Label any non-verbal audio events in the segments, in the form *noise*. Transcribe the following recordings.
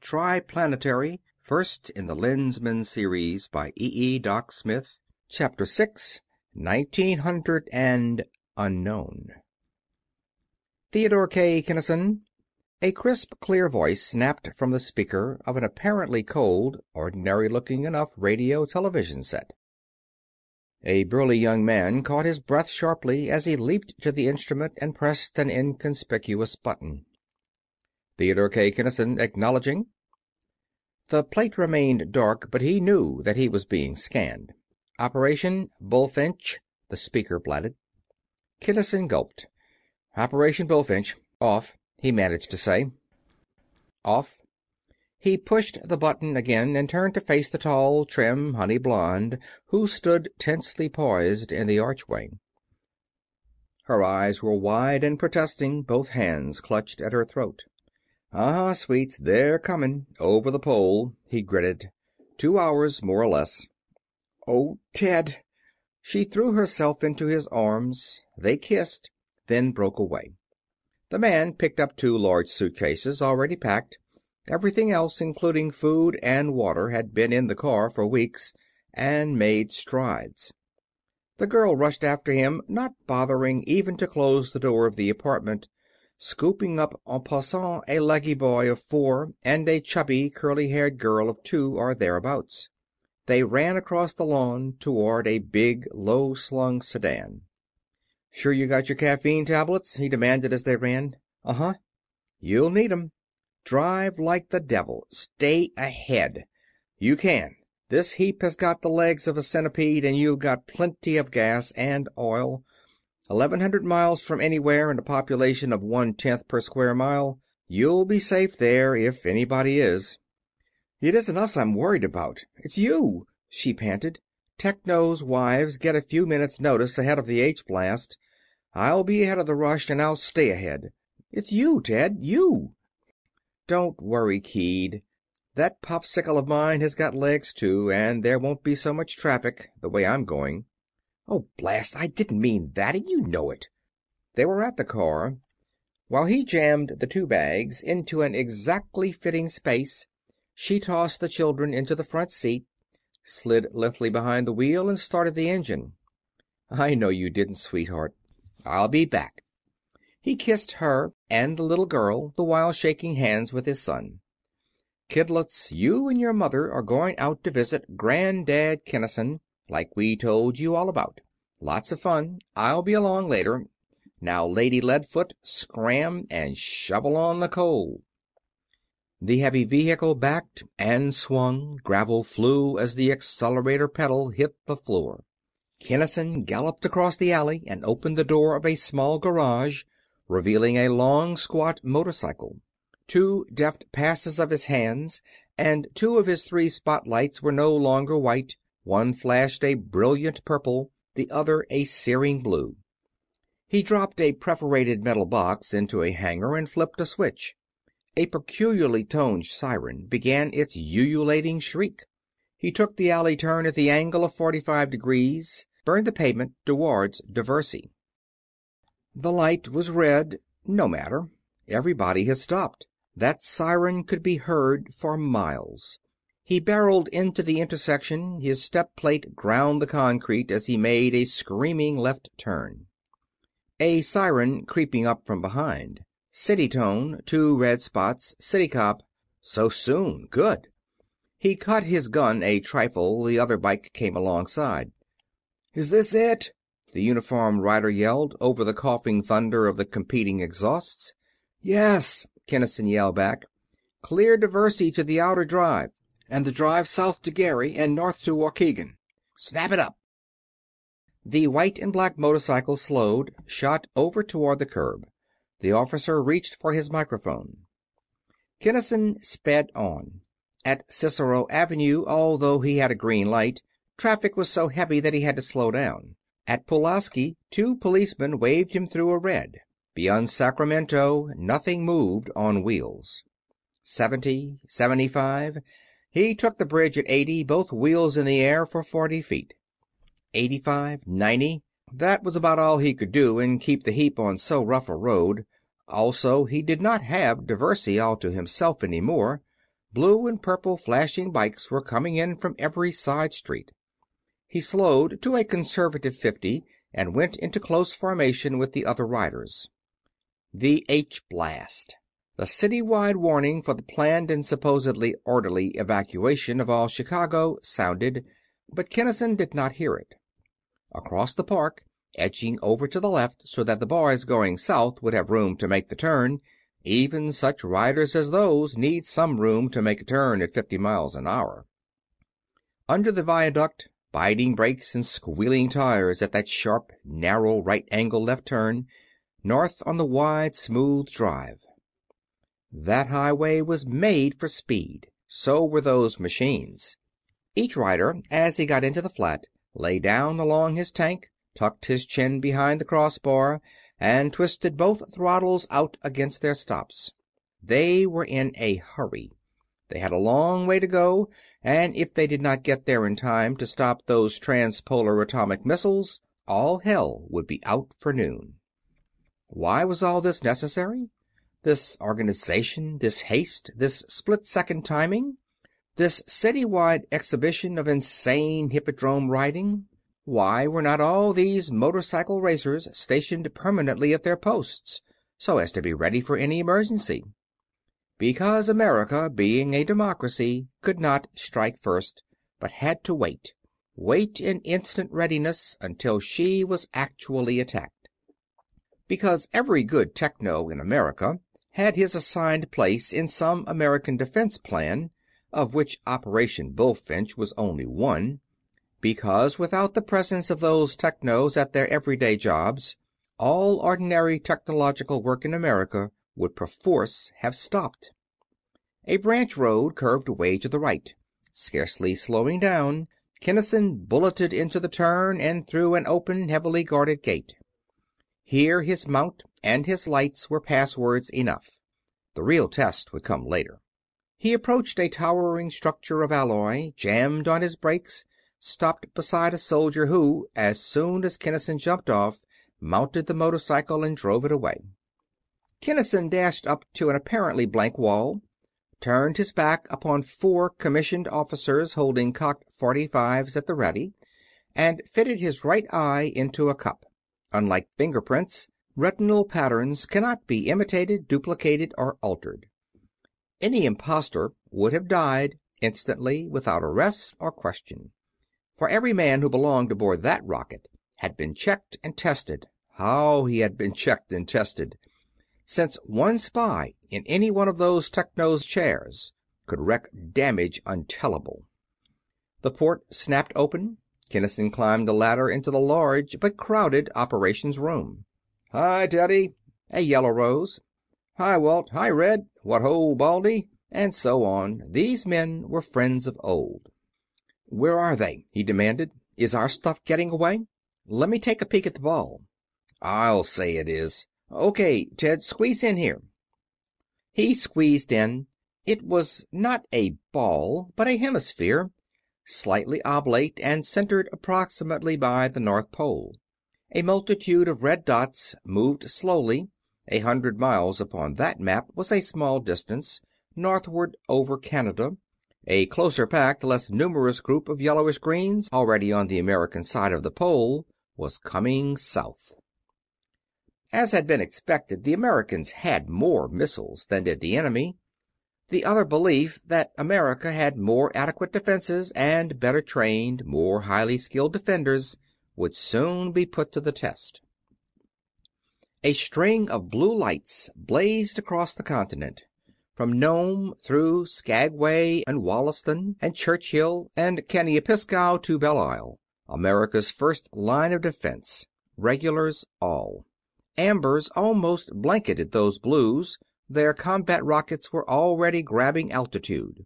Triplanetary, first in the Lensman series by E. E. Doc Smith. Chapter 6 1900 and Unknown Theodore K. Kinnison. A crisp, clear voice snapped from the speaker of an apparently cold, ordinary looking enough radio television set. A burly young man caught his breath sharply as he leaped to the instrument and pressed an inconspicuous button. Theodore K. Kinnison acknowledging. The plate remained dark, but he knew that he was being scanned. Operation Bullfinch, the speaker blatted. Kinnison gulped. Operation Bullfinch. Off, he managed to say. Off. He pushed the button again and turned to face the tall, trim honey blonde who stood tensely poised in the archway. Her eyes were wide and protesting, both hands clutched at her throat. "Uh-huh, sweets, they're coming. Over the pole," he gritted. "Two hours, more or less." "Oh, Ted!" She threw herself into his arms. They kissed, then broke away. The man picked up two large suitcases, already packed. Everything else, including food and water, had been in the car for weeks, and made strides. The girl rushed after him, not bothering even to close the door of the apartment, scooping up en passant a leggy boy of four and a chubby, curly haired girl of two or thereabouts. They ran across the lawn toward a big, low slung sedan. "Sure you got your caffeine tablets?" he demanded as they ran. "Uh huh." "You'll need 'em. Drive like the devil. Stay ahead. You can. This heap has got the legs of a centipede and you've got plenty of gas and oil. Eleven hundred miles from anywhere and a population of one tenth per square mile. You'll be safe there, if anybody is." "It isn't us I'm worried about. It's you," she panted. "Technos' wives get a few minutes' notice ahead of the H blast. I'll be ahead of the rush and I'll stay ahead. It's you, Ted. You." "Don't worry, Keed. That popsicle of mine has got legs, too, and there won't be so much traffic, the way I'm going." "Oh, blast, I didn't mean that, and you know it." They were at the car. While he jammed the two bags into an exactly fitting space she tossed the children into the front seat, slid lithely behind the wheel, and started the engine. "I know you didn't, sweetheart. I'll be back." He kissed her and the little girl, the while shaking hands with his son. "Kidlets, you and your mother are going out to visit Granddad Kinnison, like we told you all about. Lots of fun. I'll be along later. Now, Lady Leadfoot, scram and shovel on the coal." The heavy vehicle backed and swung, gravel flew as the accelerator pedal hit the floor. Kinnison galloped across the alley and opened the door of a small garage, revealing a long, squat motorcycle. Two deft passes of his hands and two of his three spotlights were no longer white; one flashed a brilliant purple, the other a searing blue. He dropped a perforated metal box into a hanger and flipped a switch. A peculiarly toned siren began its ululating shriek. He took the alley turn at the angle of forty five degrees, burned the pavement towards Diversey. The light was red. No matter. Everybody had stopped. That siren could be heard for miles. He barreled into the intersection, his step plate ground the concrete as he made a screaming left turn. A siren creeping up from behind. City tone, two red spots, city cop. So soon. Good. He cut his gun a trifle. The other bike came alongside. "Is this it?" the uniformed rider yelled, over the coughing thunder of the competing exhausts. "Yes," Kinnison yelled back. "Clear Diversey to the outer drive, and the drive south to Gary and north to Waukegan. Snap it up!" The white and black motorcycle slowed, shot over toward the curb. The officer reached for his microphone. Kinnison sped on. At Cicero Avenue, although he had a green light, traffic was so heavy that he had to slow down. At Pulaski two policemen waved him through a red. Beyond Sacramento nothing moved on wheels. Seventy, seventy five. He took the bridge at eighty, both wheels in the air for forty feet. Eighty five, ninety. That was about all he could do and keep the heap on so rough a road. Also, he did not have Diversey all to himself any more. Blue and purple flashing bikes were coming in from every side street. He slowed to a conservative fifty and went into close formation with the other riders. The H blast. The city wide warning for the planned and supposedly orderly evacuation of all Chicago sounded, but Kinnison did not hear it. Across the park, edging over to the left so that the boys going south would have room to make the turn even such riders as those need some room to make a turn at fifty miles an hour. Under the viaduct, biting brakes and squealing tires at that sharp, narrow right angle left turn, north on the wide, smooth drive. That highway was made for speed. So were those machines. Each rider, as he got into the flat, lay down along his tank, tucked his chin behind the crossbar, and twisted both throttles out against their stops. They were in a hurry. They had a long way to go, and if they did not get there in time to stop those transpolar atomic missiles, all hell would be out for noon. Why was all this necessary? This organization, this haste, this split second timing, this citywide exhibition of insane hippodrome riding? Why were not all these motorcycle racers stationed permanently at their posts, so as to be ready for any emergency? Because America, being a democracy, could not strike first, but had to wait wait in instant readiness until she was actually attacked. Because every good techno in America had his assigned place in some American defense plan, of which Operation Bullfinch was only one, because without the presence of those technos at their everyday jobs, all ordinary technological work in America would perforce have stopped. A branch road curved away to the right. Scarcely slowing down, Kinnison bulleted into the turn and through an open, heavily guarded gate. Here his mount and his lights were passwords enough. The real test would come later. He approached a towering structure of alloy, jammed on his brakes, stopped beside a soldier who, as soon as Kinnison jumped off, mounted the motorcycle and drove it away. Kinnison dashed up to an apparently blank wall, turned his back upon four commissioned officers holding cocked forty fives at the ready, and fitted his right eye into a cup. Unlike fingerprints, retinal patterns cannot be imitated, duplicated, or altered. Any impostor would have died instantly, without arrest or question. For every man who belonged aboard that rocket had been checked and tested. How he had been checked and tested! Since one spy in any one of those Technos' chairs could wreak damage untellable. The port snapped open. Kinnison climbed the ladder into the large but crowded operations room. "Hi, Teddy!" A yellow rose. "Hi, Walt! Hi, Red! What ho, Baldy!" And so on. These men were friends of old. "Where are they?" he demanded. "Is our stuff getting away? Let me take a peek at the ball." "I'll say it is. O.K., Ted, squeeze in here." He squeezed in. It was not a ball, but a hemisphere slightly oblate and centered approximately by the North Pole. A multitude of red dots moved slowly. A hundred miles upon that map was a small distance, northward over Canada. A closer packed, less numerous group of yellowish greens, already on the American side of the pole, was coming south. As had been expected, the Americans had more missiles than did the enemy. The other belief that America had more adequate defenses and better trained, more highly skilled defenders would soon be put to the test. A string of blue lights blazed across the continent. From Nome through Skagway and Wollaston and Churchill and Kaniapiskau to Belle Isle. America's first line of defense. Regulars all. Ambers almost blanketed those blues their combat rockets were already grabbing altitude.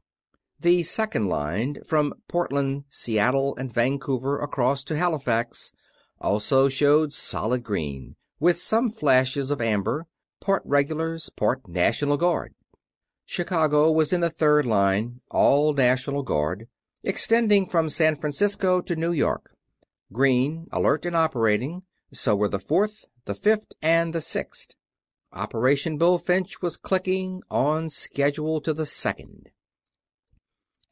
The second line, from Portland, Seattle, and Vancouver across to Halifax, also showed solid green, with some flashes of amber, part regulars, part National Guard. Chicago was in the third line, all National Guard, extending from San Francisco to New York. Green, alert and operating, so were the fourth, the fifth, and the sixth. Operation Bullfinch was clicking, on schedule to the second.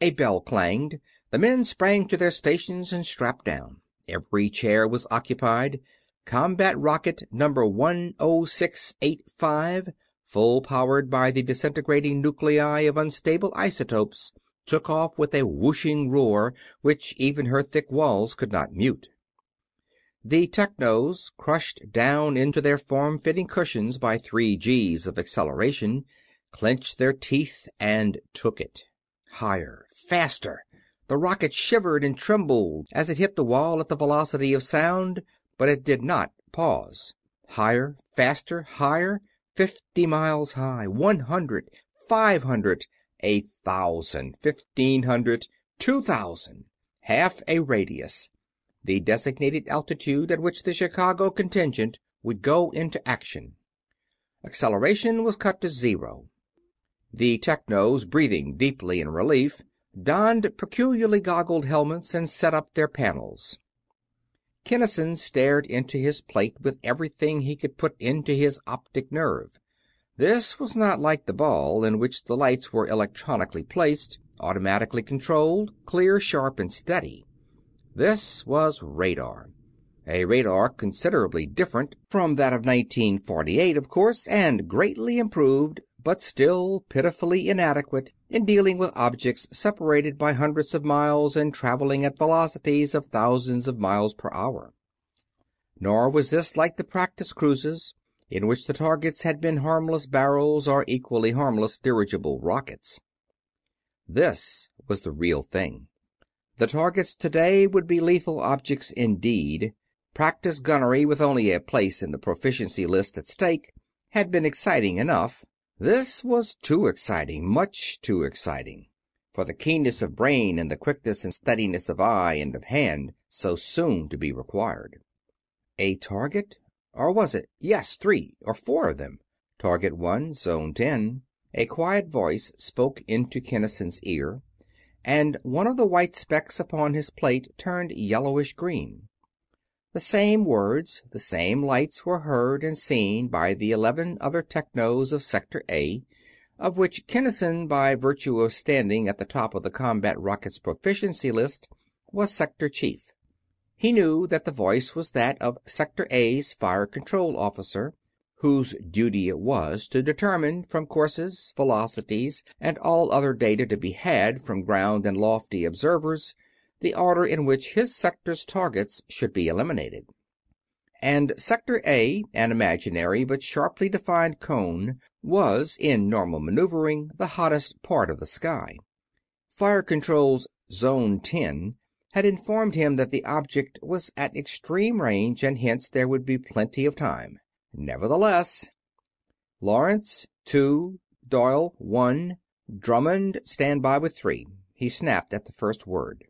A bell clanged. The men sprang to their stations and strapped down. Every chair was occupied. Combat rocket number 10685, full powered by the disintegrating nuclei of unstable isotopes, took off with a whooshing roar which even her thick walls could not mute. The Technos, crushed down into their form fitting cushions by three G's of acceleration, clenched their teeth and took it. Higher, faster! The rocket shivered and trembled as it hit the wall at the velocity of sound, but it did not pause. Higher, faster, higher! Fifty miles high, one hundred, five hundred, a thousand, fifteen hundred, two thousand! Half a radius the designated altitude at which the Chicago contingent would go into action. Acceleration was cut to zero. The Technos, breathing deeply in relief, donned peculiarly goggled helmets and set up their panels. Kinnison stared into his plate with everything he could put into his optic nerve. This was not like the ball, in which the lights were electronically placed, automatically controlled, clear, sharp, and steady. This was radar. A radar considerably different from that of 1948, of course, and greatly improved, but still pitifully inadequate in dealing with objects separated by hundreds of miles and traveling at velocities of thousands of miles per hour. Nor was this like the practice cruises, in which the targets had been harmless barrels or equally harmless dirigible rockets. This was the real thing. The targets today would be lethal objects indeed. Practice gunnery with only a place in the proficiency list at stake had been exciting enough. This was too exciting, much too exciting, for the keenness of brain and the quickness and steadiness of eye and of hand so soon to be required. A target? Or was it? Yes, three or four of them. Target 1, Zone 10. A quiet voice spoke into Kinnison's ear and one of the white specks upon his plate turned yellowish green. The same words, the same lights were heard and seen by the eleven other Technos of Sector A, of which Kinnison, by virtue of standing at the top of the combat rocket's proficiency list, was Sector Chief. He knew that the voice was that of Sector A's fire control officer, whose duty it was to determine from courses, velocities, and all other data to be had from ground and lofty observers, the order in which his sector's targets should be eliminated. And Sector A, an imaginary but sharply defined cone, was, in normal maneuvering, the hottest part of the sky. Fire Control's Zone 10 had informed him that the object was at extreme range and hence there would be plenty of time. Nevertheless Lawrence, two. Doyle, one. Drummond, stand by with three. He snapped at the first word.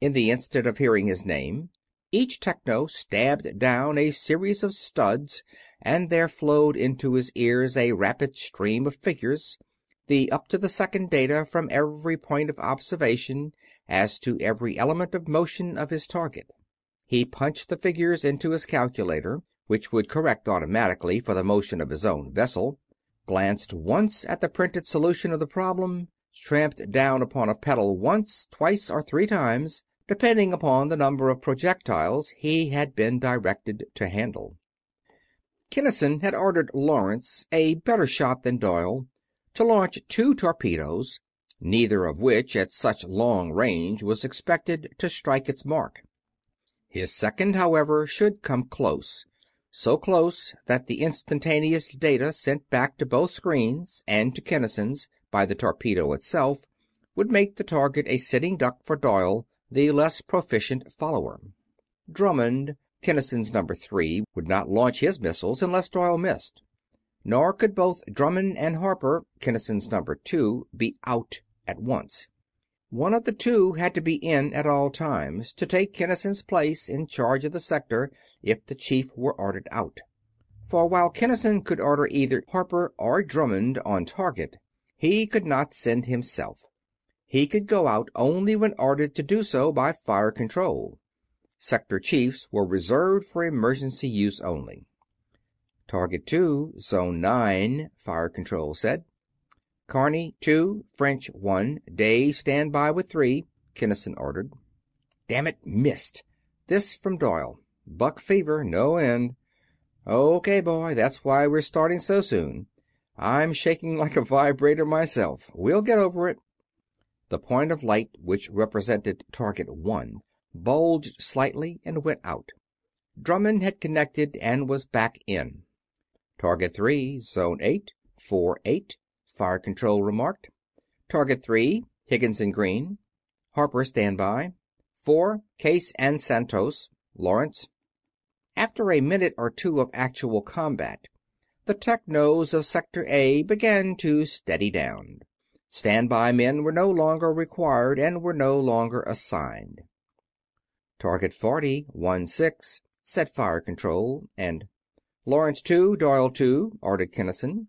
In the instant of hearing his name, each Techno stabbed down a series of studs and there flowed into his ears a rapid stream of figures, the up to the second data from every point of observation as to every element of motion of his target. He punched the figures into his calculator which would correct automatically for the motion of his own vessel, glanced once at the printed solution of the problem, tramped down upon a pedal once, twice, or three times, depending upon the number of projectiles he had been directed to handle. Kinnison had ordered Lawrence, a better shot than Doyle, to launch two torpedoes, neither of which at such long range was expected to strike its mark. His second, however, should come close so close that the instantaneous data sent back to both screens and to Kinnison's by the torpedo itself would make the target a sitting duck for Doyle, the less proficient follower. Drummond, Kinnison's number three, would not launch his missiles unless Doyle missed. Nor could both Drummond and Harper, Kinnison's number two, be out at once. One of the two had to be in at all times to take Kinnison's place in charge of the sector if the chief were ordered out. For while Kinnison could order either Harper or Drummond on target, he could not send himself. He could go out only when ordered to do so by fire control. Sector chiefs were reserved for emergency use only. Target 2, Zone 9, fire control said. Carney, two. French, one. Day, stand by with three," Kinnison ordered. "Damn it missed!" This from Doyle. "Buck fever, no end." "O.K., boy. That's why we're starting so soon. I'm shaking *laughs* like a vibrator myself. We'll get over it." The point of light which represented Target One bulged slightly and went out. Drummond had connected and was back in. "Target Three, Zone Eight, Four Eight," Fire Control remarked. "Target Three, Higgins and Green. Harper, stand by. Four, Case and Santos. Lawrence." After a minute or two of actual combat, the Technos of Sector A began to steady down. Standby men were no longer required and were no longer assigned. "Target Forty, One Six," said Fire Control, and "Lawrence Two, Doyle Two," ordered Kinnison.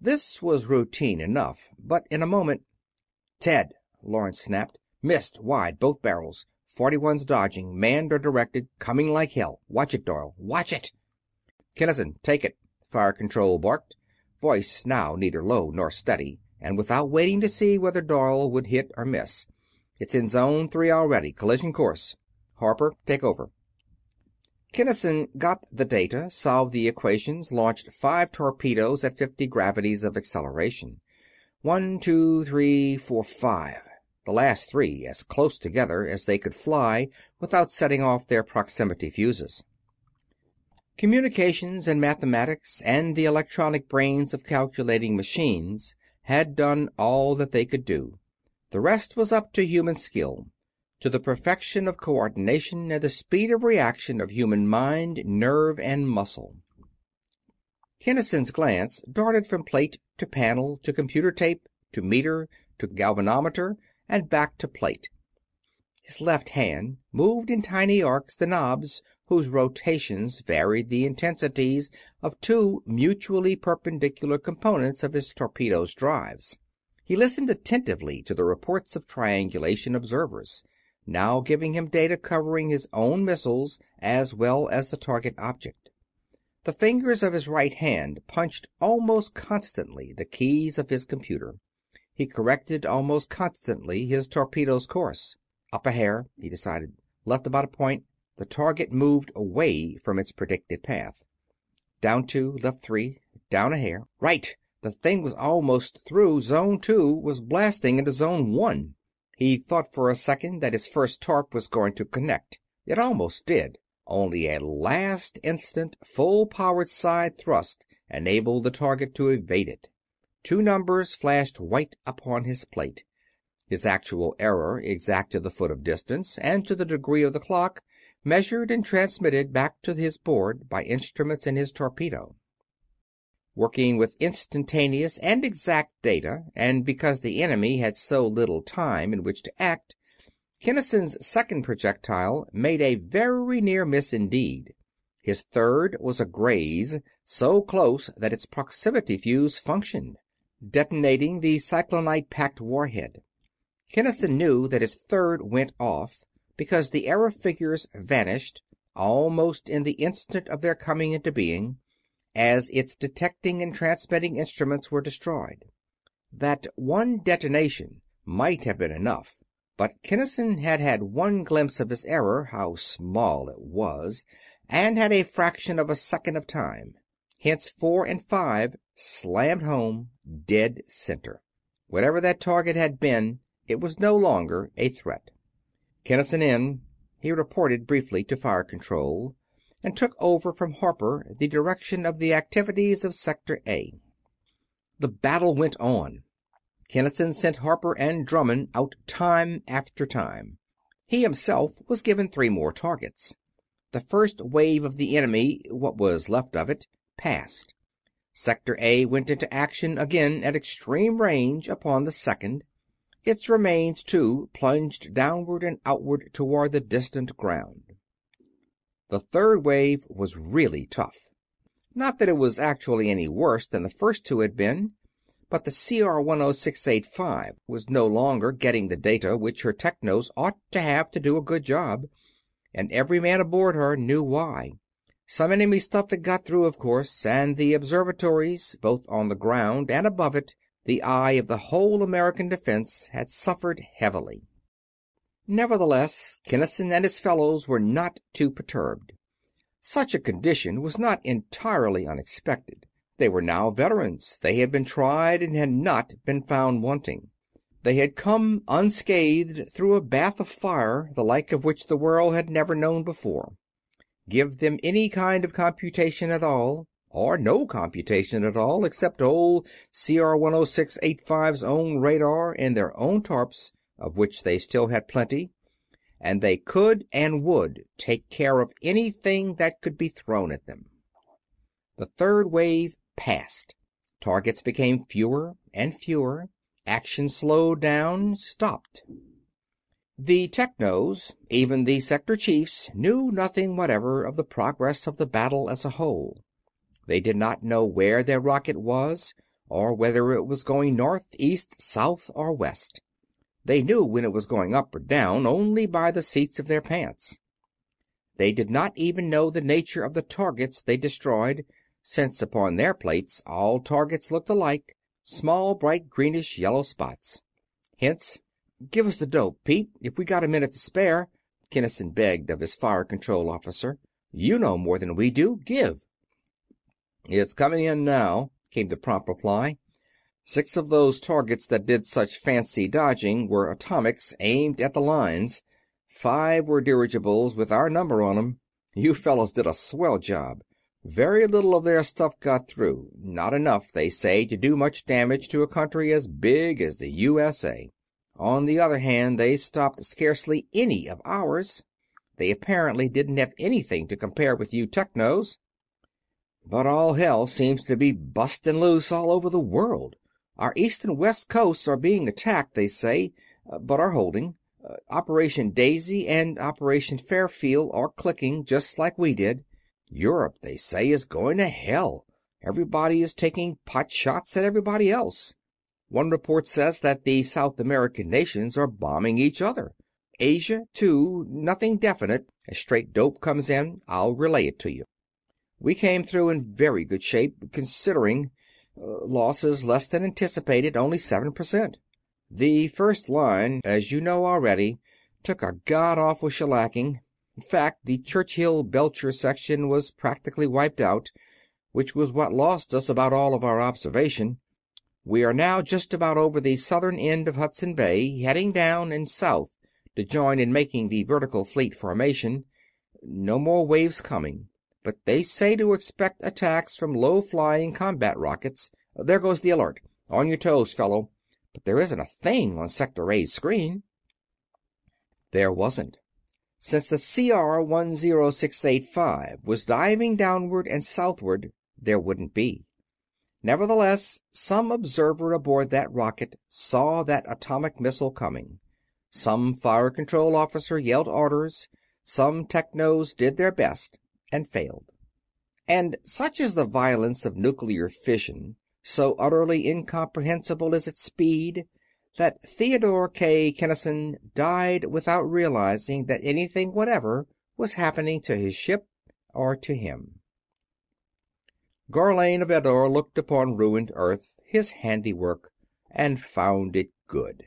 This was routine enough, but in a moment "Ted!" Lawrence snapped. "Missed, wide, both barrels. Forty one's dodging, manned or directed, coming like hell. Watch it, Doyle. Watch it!" "Kinnison, take it!" Fire Control barked, voice now neither low nor steady, and without waiting to see whether Doyle would hit or miss. "It's in Zone Three already. Collision course. Harper, take over." Kinnison got the data, solved the equations, launched five torpedoes at fifty gravities of acceleration. One, two, three, four, five. The last three as close together as they could fly without setting off their proximity fuses. Communications and mathematics and the electronic brains of calculating machines had done all that they could do. The rest was up to human skill, to the perfection of coordination and the speed of reaction of human mind, nerve, and muscle. Kinnison's glance darted from plate to panel to computer tape to meter to galvanometer and back to plate. His left hand moved in tiny arcs the knobs whose rotations varied the intensities of two mutually perpendicular components of his torpedo's drives. He listened attentively to the reports of triangulation observers, now giving him data covering his own missiles as well as the target object. The fingers of his right hand punched almost constantly the keys of his computer. He corrected almost constantly his torpedo's course. Up a hair, he decided. Left about a point. The target moved away from its predicted path. Down two, left three, down a hair. Right! The thing was almost through Zone Two, was blasting into Zone One. He thought for a second that his first torp was going to connect. It almost did. Only a last instant, full powered side thrust enabled the target to evade it. Two numbers flashed white upon his plate. His actual error, exact to the foot of distance and to the degree of the clock, measured and transmitted back to his board by instruments in his torpedo. Working with instantaneous and exact data, and because the enemy had so little time in which to act, Kinnison's second projectile made a very near miss indeed. His third was a graze, so close that its proximity fuse functioned, detonating the cyclonite packed warhead. Kinnison knew that his third went off because the error figures vanished, almost in the instant of their coming into being, as its detecting and transmitting instruments were destroyed. That one detonation might have been enough, but Kinnison had had one glimpse of his error, how small it was, and had a fraction of a second of time. Hence four and five slammed home, dead center. Whatever that target had been, it was no longer a threat. Kinnison in. He reported briefly to Fire Control and took over from Harper the direction of the activities of Sector A. The battle went on. Kinnison sent Harper and Drummond out time after time. He himself was given three more targets. The first wave of the enemy, what was left of it, passed. Sector A went into action again at extreme range upon the second. Its remains, too, plunged downward and outward toward the distant ground. The third wave was really tough. Not that it was actually any worse than the first two had been, but the CR 10685 was no longer getting the data which her Technos ought to have to do a good job, and every man aboard her knew why. Some enemy stuff had got through, of course, and the observatories, both on the ground and above it, the eye of the whole American defense had suffered heavily. Nevertheless, Kinnison and his fellows were not too perturbed. Such a condition was not entirely unexpected. They were now veterans; they had been tried and had not been found wanting. They had come unscathed through a bath of fire the like of which the world had never known before. Give them any kind of computation at all or no computation at all, except old CR 10685's own radar and their own torps, of which they still had plenty and they could and would take care of anything that could be thrown at them. The third wave passed. Targets became fewer and fewer. Action slowed down, stopped. The Technos, even the sector chiefs, knew nothing whatever of the progress of the battle as a whole. They did not know where their rocket was, or whether it was going north, east, south, or west. They knew when it was going up or down only by the seats of their pants. They did not even know the nature of the targets they destroyed, since upon their plates all targets looked alike small, bright greenish yellow spots. Hence "Give us the dope, Pete, if we got a minute to spare," Kinnison begged of his fire control officer. "You know more than we do. Give!" "It's coming in now," came the prompt reply. "Six of those targets that did such fancy dodging were atomics aimed at the lines. Five were dirigibles with our number on 'em. You fellows did a swell job. Very little of their stuff got through not enough, they say, to do much damage to a country as big as the U.S.A. On the other hand, they stopped scarcely any of ours. They apparently didn't have anything to compare with you Technos. But all hell seems to be busting loose all over the world. Our east and west coasts are being attacked, they say, uh, but are holding. Uh, Operation Daisy and Operation Fairfield are clicking, just like we did. Europe, they say, is going to hell. Everybody is taking pot shots at everybody else. One report says that the South American nations are bombing each other. Asia, too nothing definite. As straight dope comes in, I'll relay it to you. We came through in very good shape, considering. Losses less than anticipated only seven per cent. The first line, as you know already, took a god awful shellacking. In fact, the Churchill Belcher section was practically wiped out, which was what lost us about all of our observation. We are now just about over the southern end of Hudson Bay, heading down and south to join in making the vertical fleet formation. No more waves coming but they say to expect attacks from low flying combat rockets. There goes the alert. On your toes, fellow. But there isn't a thing on Sector A's screen." There wasn't. Since the CR 10685 was diving downward and southward, there wouldn't be. Nevertheless, some observer aboard that rocket saw that atomic missile coming. Some fire control officer yelled orders. Some Technos did their best and failed. And such is the violence of nuclear fission, so utterly incomprehensible is its speed, that Theodore K. Kinnison died without realizing that anything whatever was happening to his ship or to him. Gharlane of Eddore looked upon ruined Earth, his handiwork, and found it good.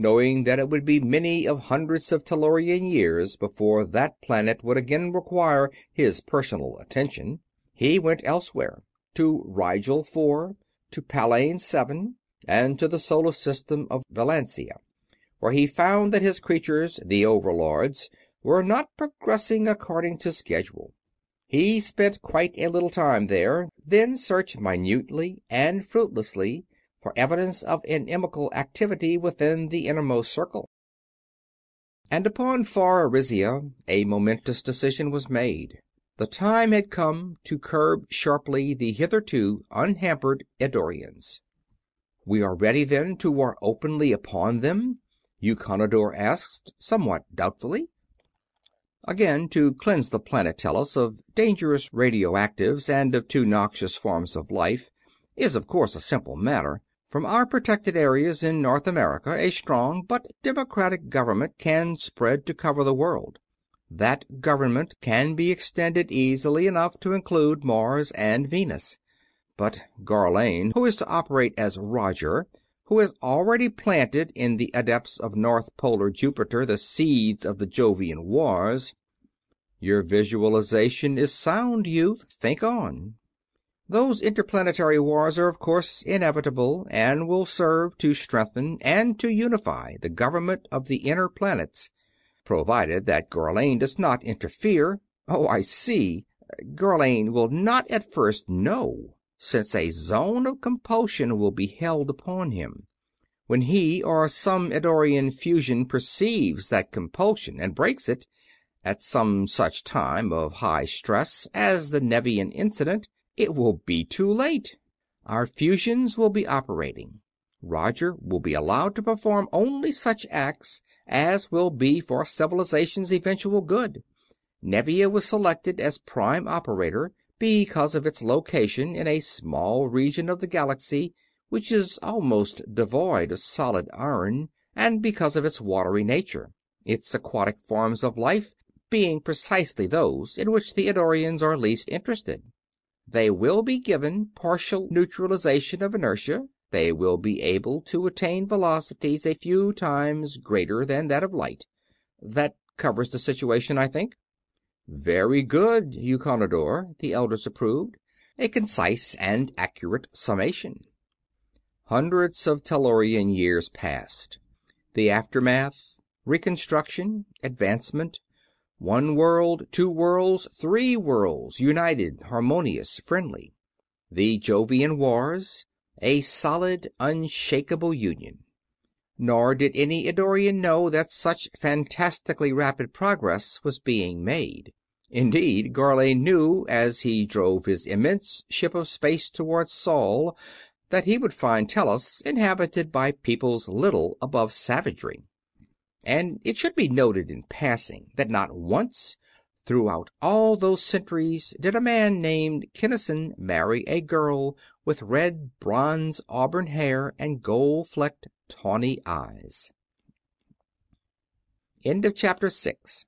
Knowing that it would be many of hundreds of Tellurian years before that planet would again require his personal attention, he went elsewhere to Rigel Four, to Palain Seven, and to the solar system of Velantia, where he found that his creatures, the Overlords, were not progressing according to schedule. He spent quite a little time there, then searched minutely and fruitlessly for evidence of inimical activity within the Innermost Circle. And upon far Arisia a momentous decision was made. The time had come to curb sharply the hitherto unhampered Eddorians. "We are ready, then, to war openly upon them?" Eukonidor asked, somewhat doubtfully. Again, to cleanse the planet, Tellus, of dangerous radioactives and of too noxious forms of life is of course a simple matter. From our protected areas in North America a strong but democratic government can spread to cover the world. That government can be extended easily enough to include Mars and Venus. But Gharlane, who is to operate as Roger, who has already planted in the adepts of North Polar Jupiter the seeds of the Jovian Wars " "Your visualization is sound, youth. Think on." "Those interplanetary wars are of course inevitable, and will serve to strengthen and to unify the government of the inner planets, provided that Gharlane does not interfere oh, I see! Gharlane will not at first know, since a zone of compulsion will be held upon him. When he or some Eddorian fusion perceives that compulsion and breaks it, at some such time of high stress as the Nevian incident, it will be too late. Our fusions will be operating. Roger will be allowed to perform only such acts as will be for Civilization's eventual good. Nevia was selected as prime operator because of its location in a small region of the galaxy which is almost devoid of solid iron, and because of its watery nature, its aquatic forms of life being precisely those in which the Eddorians are least interested. They will be given partial neutralization of inertia; they will be able to attain velocities a few times greater than that of light. That covers the situation, I think." "Very good, Eukonidor," the Elders approved. "A concise and accurate summation." Hundreds of Tellurian years passed. The aftermath, reconstruction, advancement. One world, two worlds, three worlds, united, harmonious, friendly. The Jovian Wars, a solid, unshakable union. Nor did any Eddorian know that such fantastically rapid progress was being made. Indeed, Gharlane knew, as he drove his immense ship of space toward Sol, that he would find Tellus inhabited by peoples little above savagery. And it should be noted in passing that not once, throughout all those centuries, did a man named Kinnison marry a girl with red bronze auburn hair and gold flecked, tawny eyes. End of Chapter 6